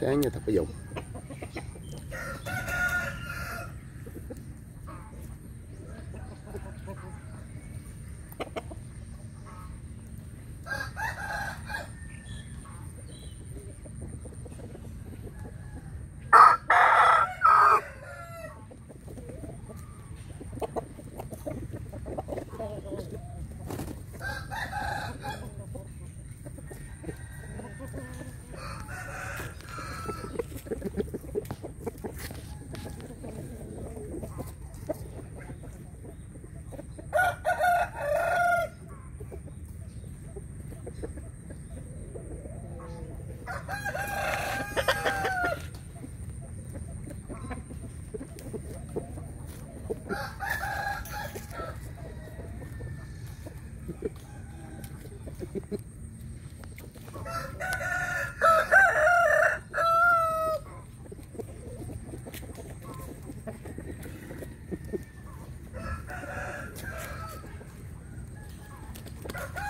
sáng như thật có dụng Ha ha!